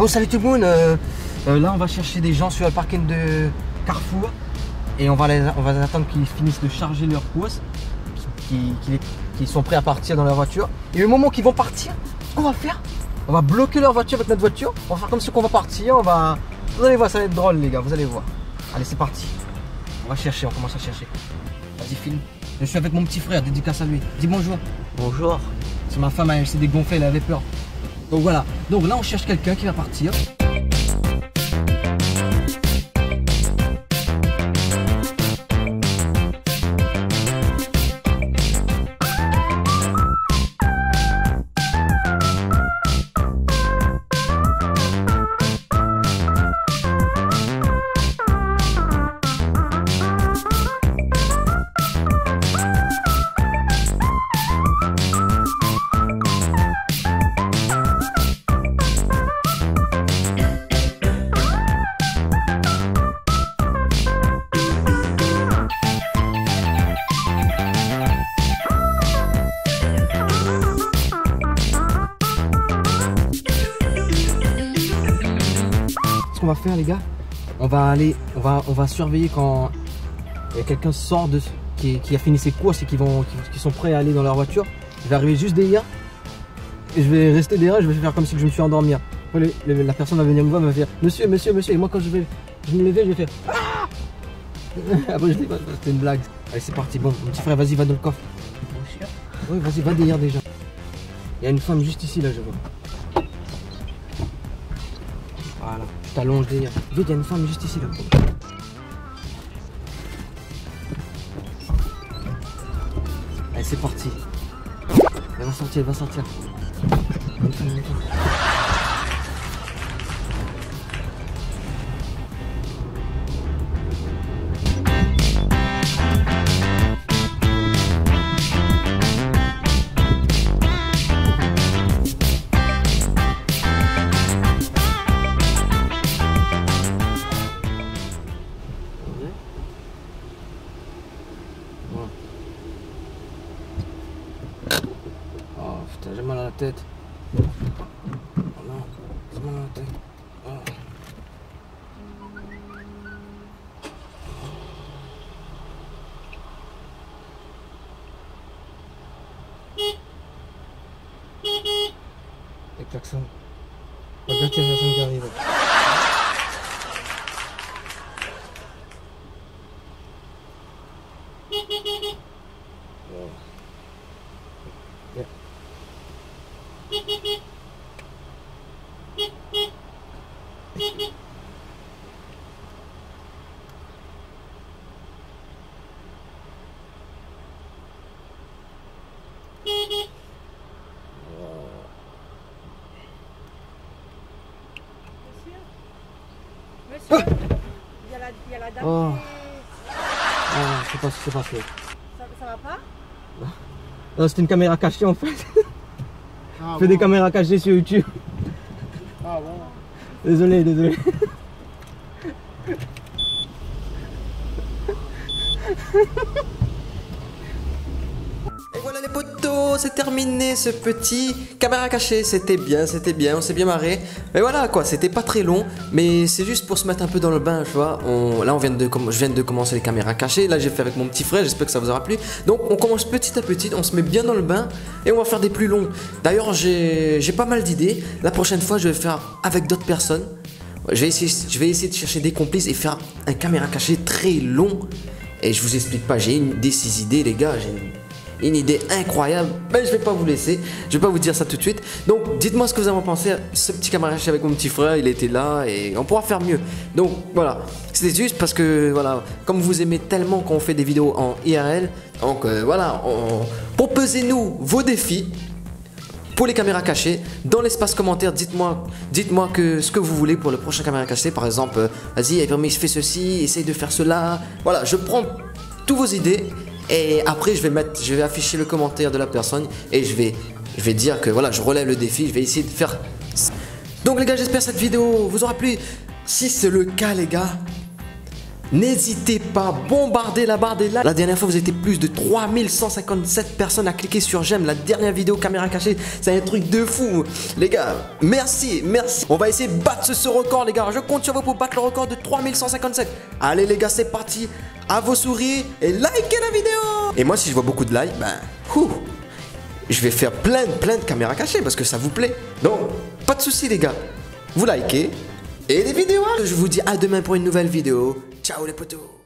Bon, salut tout le monde. euh, euh, là, on va chercher des gens sur le parking de Carrefour. Et on va les, on va les attendre qu'ils finissent de charger leur course. Qu'ils sont prêts à partir dans leur voiture. Et au moment qu'ils vont partir, ce qu'on va faire, on va bloquer leur voiture avec notre voiture. On va faire comme ce qu'on va partir. On va. Vous allez voir, ça va être drôle, les gars. Vous allez voir. Allez, c'est parti. On va chercher, on commence à chercher. Vas-y, filme. Je suis avec mon petit frère, dédicace à lui. Dis bonjour. Bonjour. C'est ma femme, elle s'est dégonflée, elle avait peur. Donc voilà. Donc là, on cherche quelqu'un qui va partir. Va faire, les gars, on va aller, on va, on va surveiller quand euh, quelqu'un sort de, qui, qui a fini ses courses et qui vont, qui, qui sont prêts à aller dans leur voiture. Je vais arriver juste derrière et je vais rester derrière. Je vais faire comme si je me suis endormi. Le- la personne va venir me voir, va Monsieur, monsieur, monsieur. Et moi, quand je vais, je me lever, je vais faire Ah Après, je dis bah, C'était une blague. Allez, c'est parti. Bon, mon petit frère, vas-y, va dans le coffre. Oui, vas-y, va derrière déjà. Il y a une femme juste ici, là, je vois. Voilà, je t'allonge derrière. Vite, il y a une femme juste ici, là. Allez, c'est parti. Elle va sortir, elle va sortir. Putain, j'ai mal à la tête. Oh non, j'ai mal à la tête. Oh. Les klaxons. Regarde qu'il y a personne qui arrive. Yeah. Monsieur, il y a la, il y a la dame Oh. qui Ah, je sais pas ce qui s'est passé. Ça, ça va pas? Non, c'était une caméra cachée en fait. Ah, Je fais des caméras cachées sur YouTube. Ah bon. Désolé, désolé. C'est terminé ce petit caméra cachée. C'était bien, c'était bien, on s'est bien marré. Mais voilà quoi, c'était pas très long, mais c'est juste pour se mettre un peu dans le bain, tu vois. On- là, on vient de, je viens de commencer les caméras cachées. Là, j'ai fait avec mon petit frère. J'espère que ça vous aura plu. Donc, on commence petit à petit, on se met bien dans le bain et on va faire des plus longs. D'ailleurs, j'ai pas mal d'idées. La prochaine fois, je vais faire avec d'autres personnes. Je vais, essayer, je vais essayer de chercher des complices et faire un caméra cachée très long. Et je vous explique pas, j'ai une des six idées, les gars. J'ai une une idée incroyable, mais je vais pas vous laisser, je vais pas vous dire ça tout de suite. Donc dites-moi ce que vous en pensez. Ce petit camarade avec mon petit frère, il était là et on pourra faire mieux. Donc voilà, c'était juste parce que voilà, comme vous aimez tellement qu'on fait des vidéos en IRL, donc euh, voilà, on- proposez-nous vos défis pour les caméras cachées. Dans l'espace commentaire, dites-moi dites-moi que ce que vous voulez pour le prochain caméra cachée. Par exemple, euh, vas-y, Evermix fait ceci, essaye de faire cela. Voilà, je prends toutes vos idées et après je vais mettre, je vais afficher le commentaire de la personne et je vais, je vais dire que voilà, je relève le défi, je vais essayer de faire. Donc les gars, j'espère que cette vidéo vous aura plu. Si c'est le cas, les gars, N'hésitez pas, bombardez la barre des likes. La dernière fois, vous étiez plus de 3157 personnes à cliquer sur j'aime. La dernière vidéo caméra cachée, c'est un truc de fou. Les gars, merci, merci. On va essayer de battre ce record, les gars. Je compte sur vous pour battre le record de 3157. Allez, les gars, c'est parti. À vos souris et likez la vidéo. Et moi, si je vois beaucoup de likes, ben, ouh, je vais faire plein, plein de caméras cachées parce que ça vous plaît. Donc, pas de soucis, les gars. Vous likez et des vidéos. Je vous dis à demain pour une nouvelle vidéo. Ciao les potos